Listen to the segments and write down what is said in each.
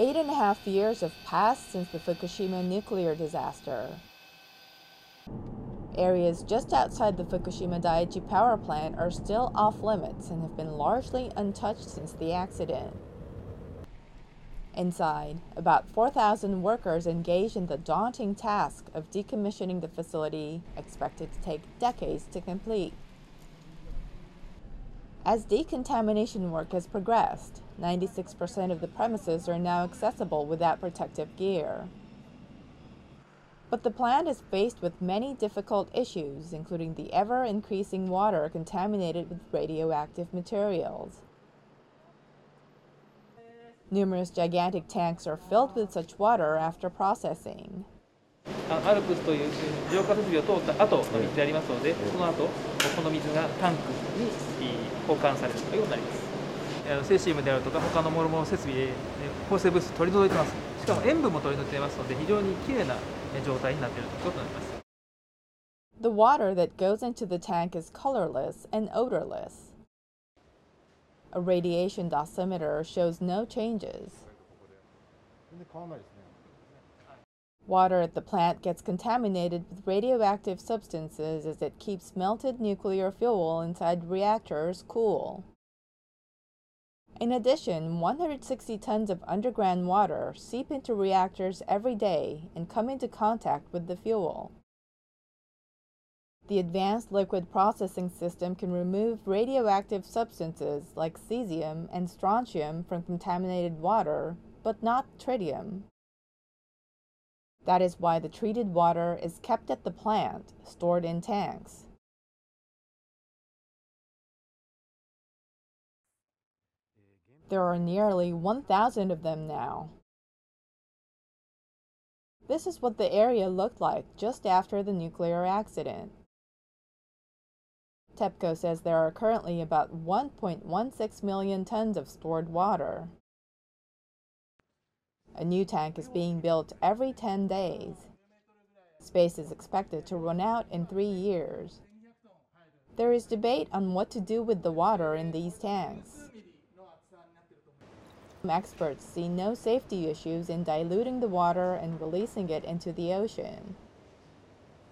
Eight and a half years have passed since the Fukushima nuclear disaster. Areas just outside the Fukushima Daiichi power plant are still off limits and have been largely untouched since the accident. Inside, about 4,000 workers engaged in the daunting task of decommissioning the facility, expected to take decades to complete. As decontamination work has progressed, 96% of the premises are now accessible without protective gear. But the plant is faced with many difficult issues, including the ever increasing water contaminated with radioactive materials. Numerous gigantic tanks are filled with such water after processing. あアルプスという浄化設備を通った後の水でありますので、その後この水がタンクに保管されるということになります。 セシウムであるとか他の諸々設備で放射物質取り除いてます。しかも塩分も取り除いてますので非常にきれいな状態になっているということになります。The water that goes into the tank is colorless and odorless. A radiation dosimeter shows no changes. Water at the plant gets contaminated with radioactive substances as it keeps melted nuclear fuel inside reactors cool. In addition, 160 tons of underground water seep into reactors every day and come into contact with the fuel. The advanced liquid processing system can remove radioactive substances like cesium and strontium from contaminated water, but not tritium. That is why the treated water is kept at the plant, stored in tanks. There are nearly 1,000 of them now. This is what the area looked like just after the nuclear accident. TEPCO says there are currently about 1.16 million tons of stored water. A new tank is being built every 10 days. Space is expected to run out in three years. There is debate on what to do with the water in these tanks. Experts see no safety issues in diluting the water and releasing it into the ocean.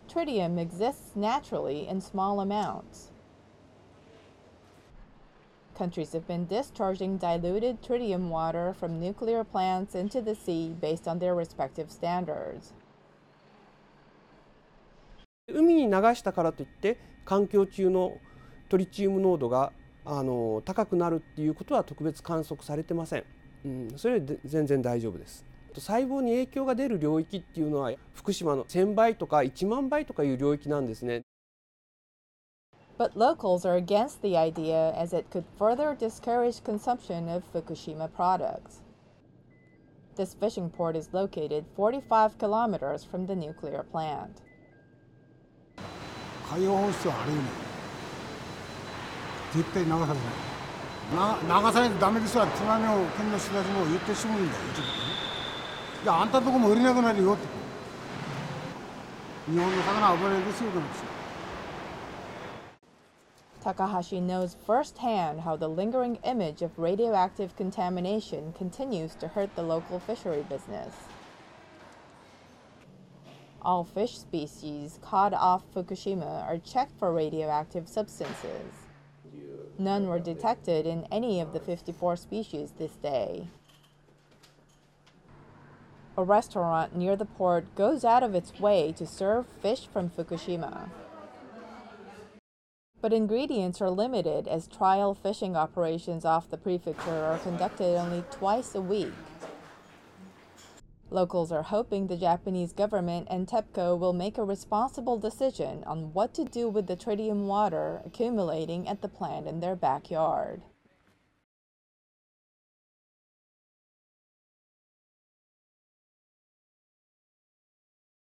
Tritium exists naturally in small amounts. Countries have been discharging diluted tritium water from nuclear plants into the sea based on their respective standards. 海に流したからといって環境中のトリチウム濃度があの高くなるっていうことは特別観測されてません、 うん、それで全然大丈夫です細胞に影響が出る領域っていうのは福島の1000倍とか1万倍とかいう領域なんですね But locals are against the idea as it could further discourage consumption of Fukushima products. This fishing port is located 45 kilometers from the nuclear plant. 海洋放出はありえない絶対流されない Takahashi knows firsthand how the lingering image of radioactive contamination continues to hurt the local fishery business. All fish species caught off Fukushima are checked for radioactive substances. None were detected in any of the 54 species this day. A restaurant near the port goes out of its way to serve fish from Fukushima. But ingredients are limited as trial fishing operations off the prefecture are conducted only twice a week. Locals are hoping the Japanese government and TEPCO will make a responsible decision on what to do with the tritium water accumulating at the plant in their backyard.